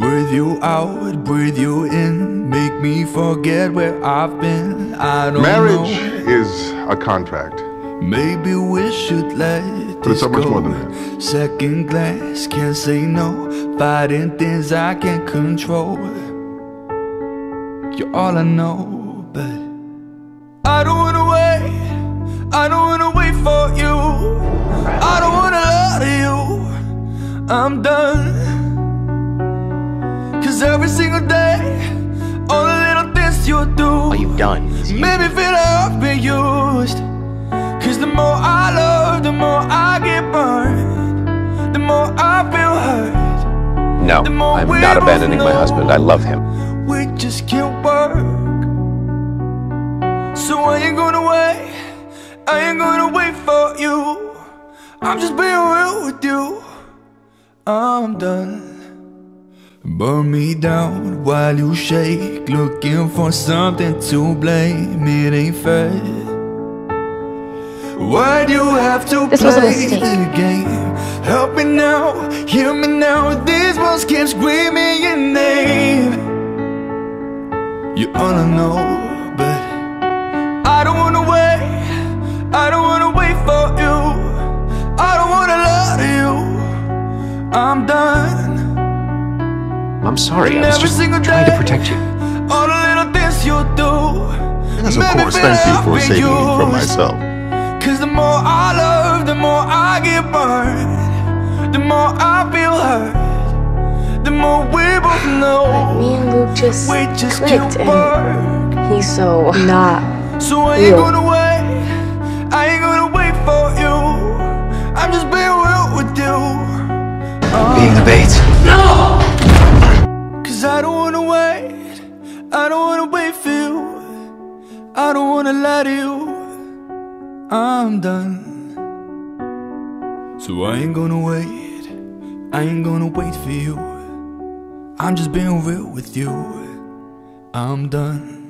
you out, breathe you in, make me forget where I've been. I don't Marriage know. is a contract. Maybe we should let But this it's so much go. more than that. Second glance, can't say no. Fighting things I can't control. You're all I know, but I don't wanna wait. I don't wanna wait for you. I don't wanna lie to you. I'm done. Done. Made feel I've been used Cause the more I love, the more I get burned. The more I feel hurt. No, I'm not abandoning my husband. I love him. We just can't work. So I ain't gonna wait. I ain't gonna wait for you. I'm just being real with you. I'm done Burn me down while you shake. Looking for something to blame. It ain't fair. Why do you have to This was a play mistake. the game? Help me now, hear me now. These walls keep screaming your name. You all I know, I'm sorry. I was just single trying to protect you. All the little things you do Yes, of course. Thank you for been saving me from myself. Cause the more I love, the more I get burned The more I feel hurt The more we both know Me and Luke just We just clicked and work he's so not. So I ain't real. gonna wait I ain't gonna wait for you I'm just being real with you Being the bait. I don't wanna lie to you I'm done. So I ain't gonna wait. I ain't gonna wait for you. I'm just being real with you. I'm done